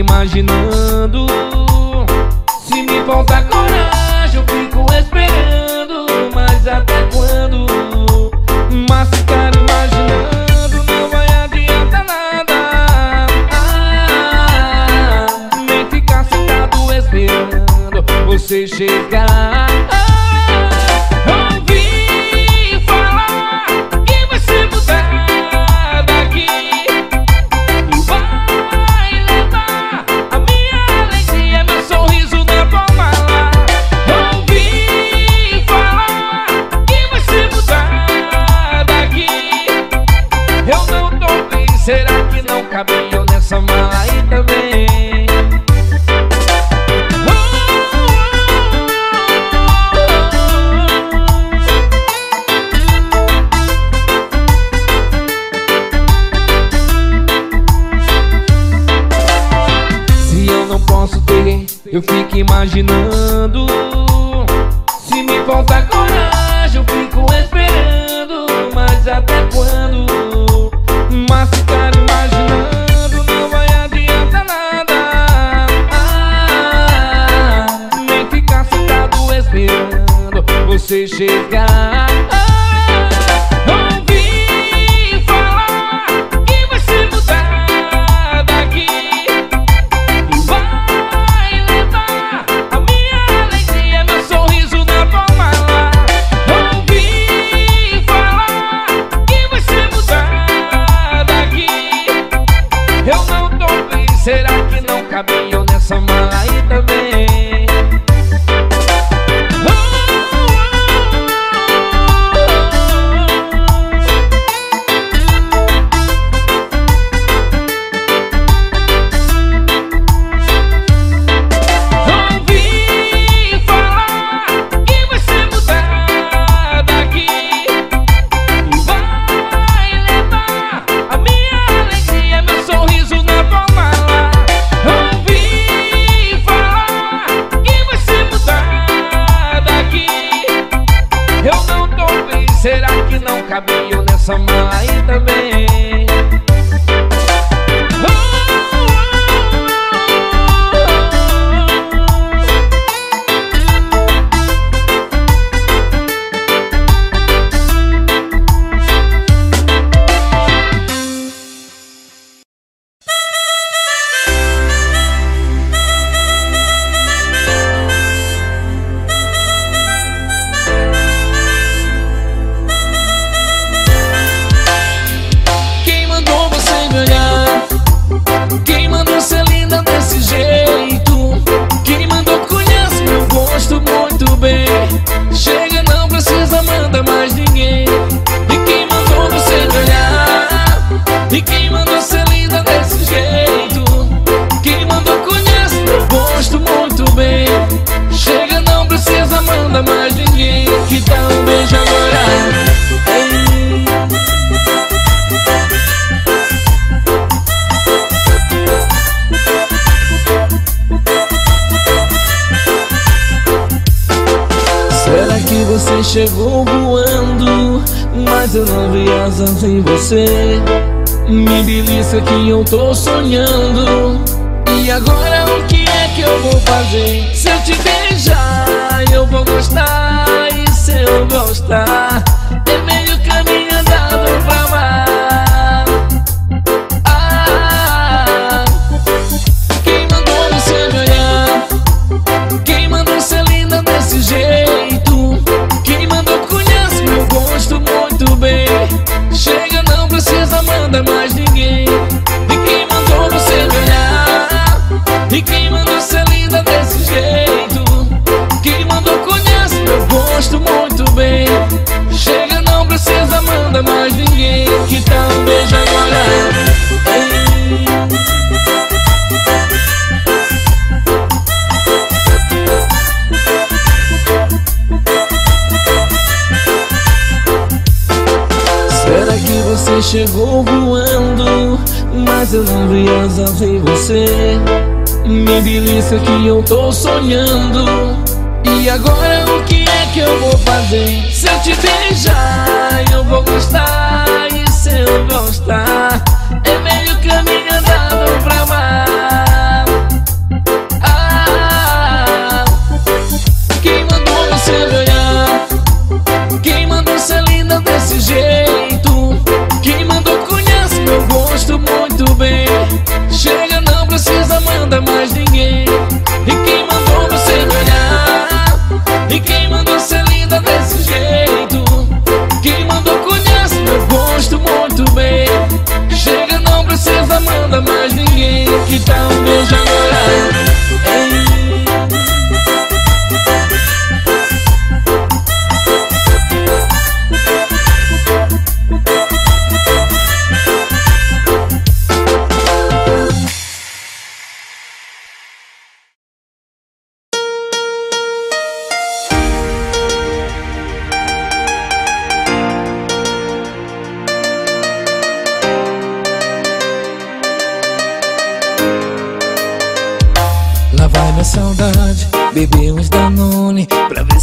imaginando. Se me falta coragem eu fico esperando Mas até quando? Mas ficar imaginando não vai adiantar nada. Ah, Nem ficar sentado esperando você chegar Eu fico imaginando. Se me falta coragem eu fico esperando. Mas até quando? Mas ficar imaginando não vai adiantar nada. Ah, Nem ficar sentado esperando você chegar você. Me belisca que eu tô sonhando. E agora o que é que eu vou fazer? Se eu te beijar eu vou gostar. E se eu gostar chegou voando Mas eu não vi asas em você. Me belisca que eu tô sonhando. E agora o que é que eu vou fazer? Se eu te beijar eu vou gostar E se eu gostar ninguém Que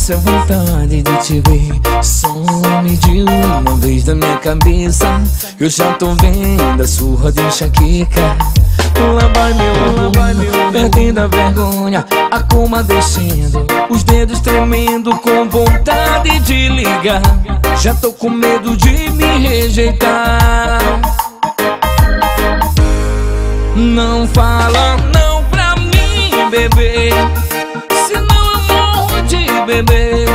pra ver se a vontade de te ver. Some de uma vez da minha cabeça. Eu já tô vendo a surra de enxaqueca. Lá vai meu amor, perdendo a vergonha A coma descendo, os dedos tremendo Com vontade de ligar. Já tô com medo de me rejeitar. Não fala não pra mim, bebê bebê.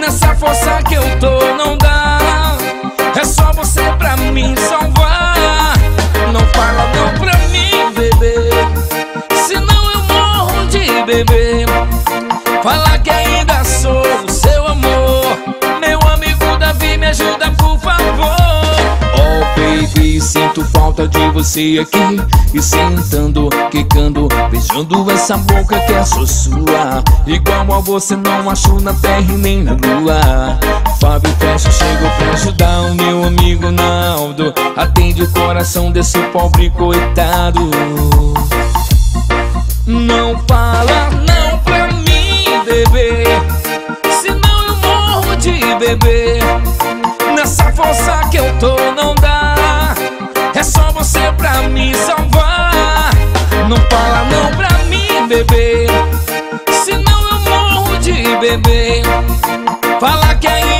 Nessa força que eu tô não dá. É só você pra mim salvar. Não fala não pra mim, bebê. Senão eu morro de bebê. Fala que ainda sou falta de você aqui. E sentando, quicando, beijando essa boca que é só sua. Igual a você não acho na terra e nem na lua. Fábio Fecha chegou pra ajudar o meu amigo Naldo. Atende o coração desse pobre coitado. Não fala não pra mim, bebê. Senão eu morro de bebê Nessa força que eu tô não só você pra me salvar. Não fala não pra mim, bebê. Senão eu morro de bebê. Fala que ainda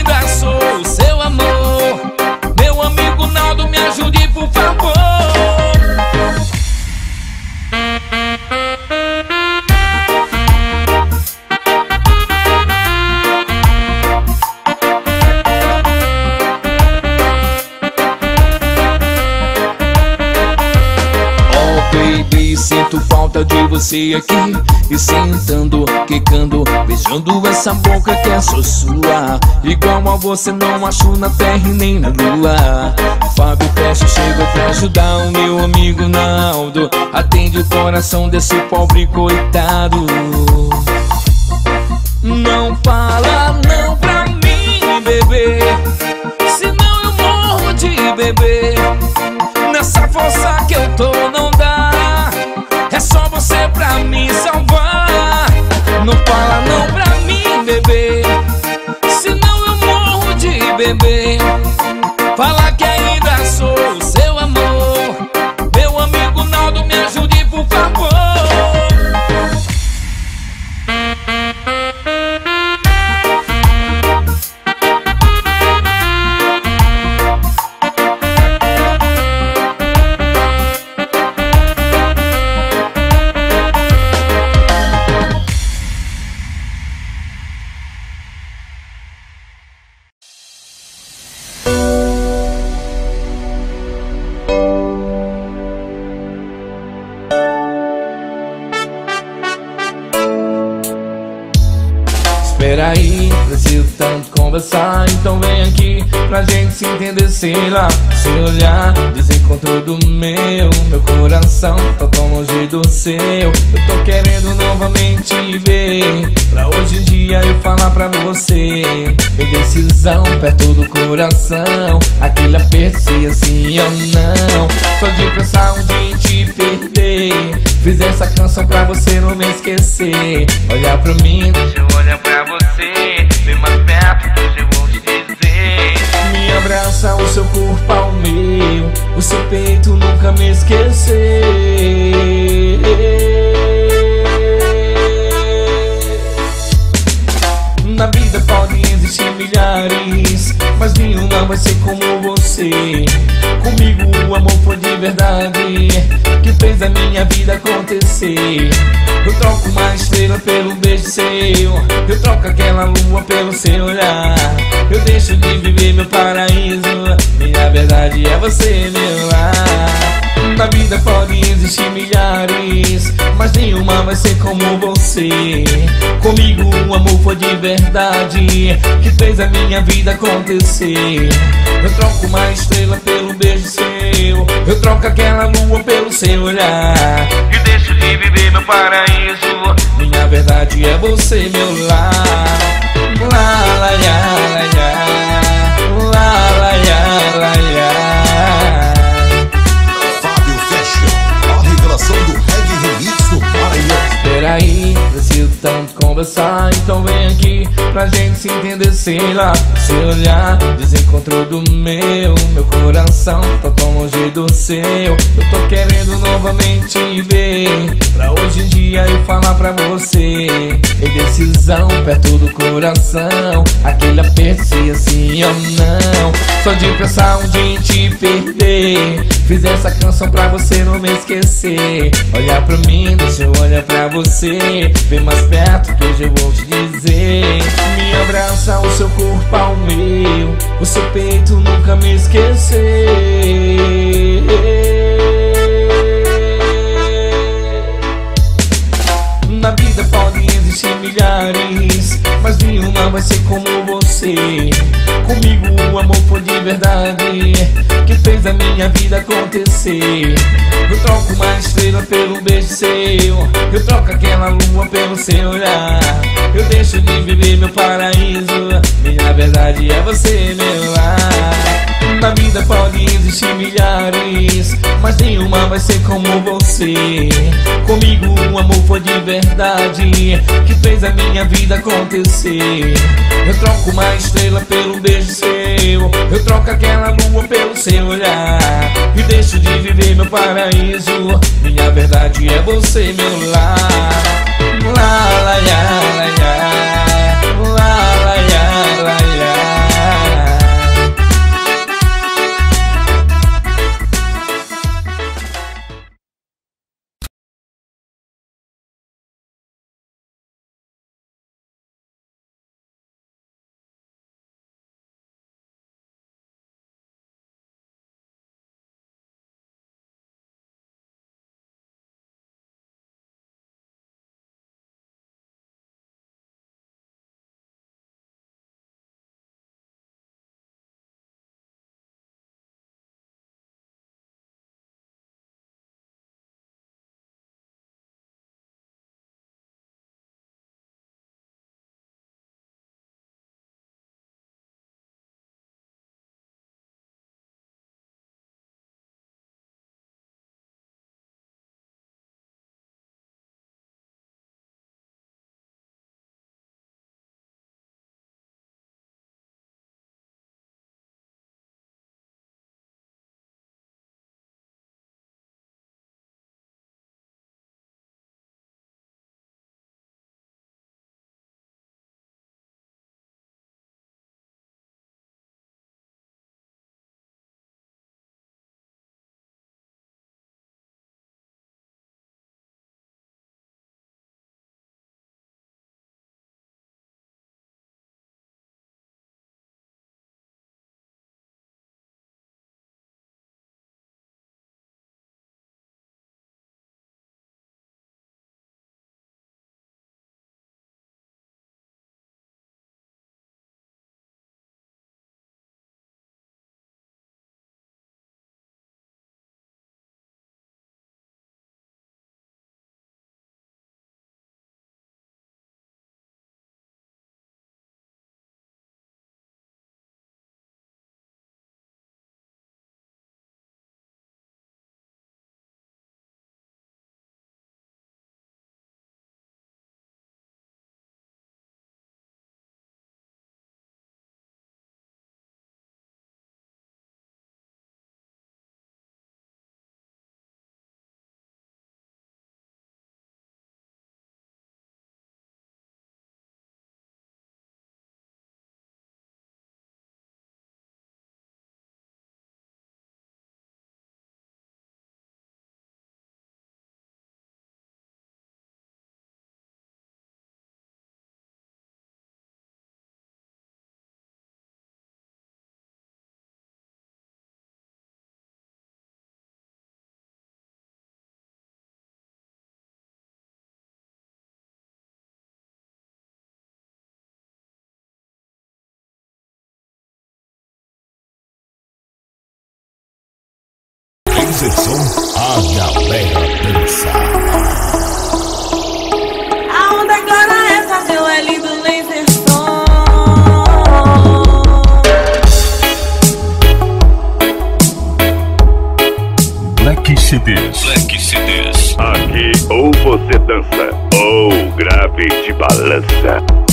você aqui. E sentando, quicando, beijando essa boca que é só sua. Igual a você não acho na terra e nem na lua. Fábio Peste chegou pra ajudar o meu amigo Naldo. Atende o coração desse pobre coitado. Não fala não pra mim, bebê. Senão eu morro de bebê Nessa força que eu tô não pra me salvar. Não fala não pra mim, bebê. Senão eu morro de bebê conversar, então vem aqui pra gente se entender, sei lá Se olhar, desencontro do meu Meu coração tá tão longe do seu. Eu tô querendo novamente ver Pra hoje em dia eu falar pra você. Indecisão perto do coração Aquele aperto se assim ou não. Só de pensar um dia em te perder Fiz essa canção pra você não me esquecer. Olha pra mim, deixa eu olhar pra você Vem que fez a minha vida acontecer. Eu troco uma estrela pelo beijo seu, eu troco aquela lua pelo seu olhar. Eu deixo de viver meu paraíso, minha verdade é você, meu lar. Na vida pode existir milhares, mas nenhuma vai ser como você. Comigo o amor foi de verdade, que fez a minha vida acontecer. Eu troco uma estrela pelo beijo seu, eu troco aquela lua pelo seu olhar. E deixo de viver meu paraíso, minha verdade é você, meu lar. Lá, lá, lá, lá. Peraí, preciso tanto conversar. Então vem aqui pra gente se entender Sei lá, se olhar Desencontro do meu Meu coração tá tão longe do seu. Eu tô querendo novamente ver Pra hoje em dia eu falar pra você. Indecisão perto do coração Aquele aperto se assim ou não. Só de pensar um dia em te perder. Fiz essa canção pra você não me esquecer. Olha pra mim, deixa eu olhar pra você. Vem mais perto hoje eu vou te dizer Me abraça, o seu corpo ao meu O seu peito nunca me esquecer. Na vida podem existir milhares Mas nenhuma vai ser como você. Comigo o amor foi de verdade Que fez a minha vida acontecer. Eu troco uma estrela pelo beijo seu. Eu troco aquela lua pelo seu olhar. Eu deixo de viver meu paraíso. Minha verdade é você, meu lar na vida pode existir milhares, mas nenhuma vai ser como você. Comigo o amor foi de verdade, que fez a minha vida acontecer. Eu troco uma estrela pelo beijo seu, eu troco aquela lua pelo seu olhar. E deixo de viver meu paraíso, minha verdade é você, meu lar. Lá, lá, lá, lá, Cruiser Som, a galera dança. A onda clara é fazer o L do Laser Som. Black CDs. Black Aqui ou você dança ou grave de balança.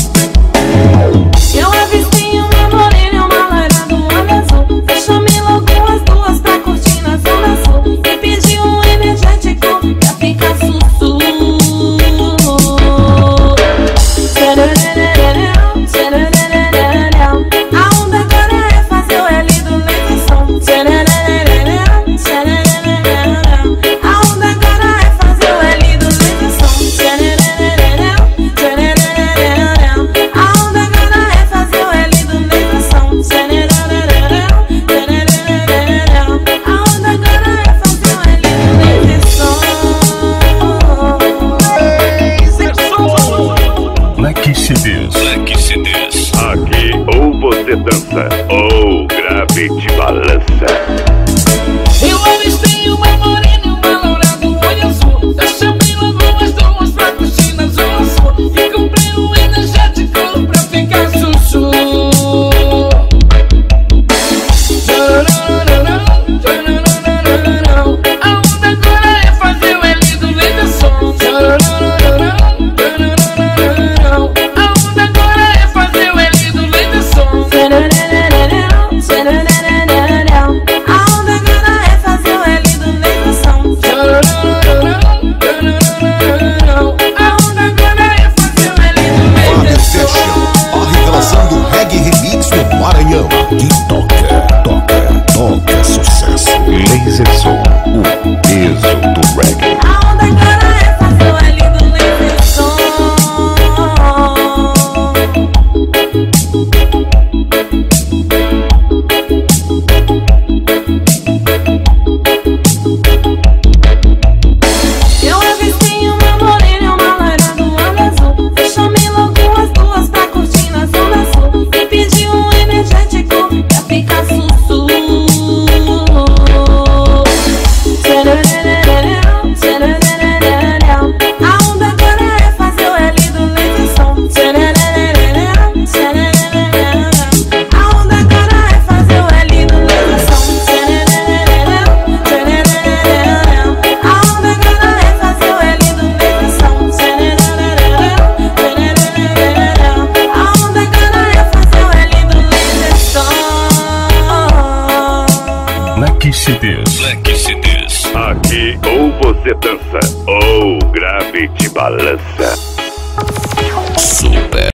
Toca, toca, toca sucesso. Laser Soul, o peso do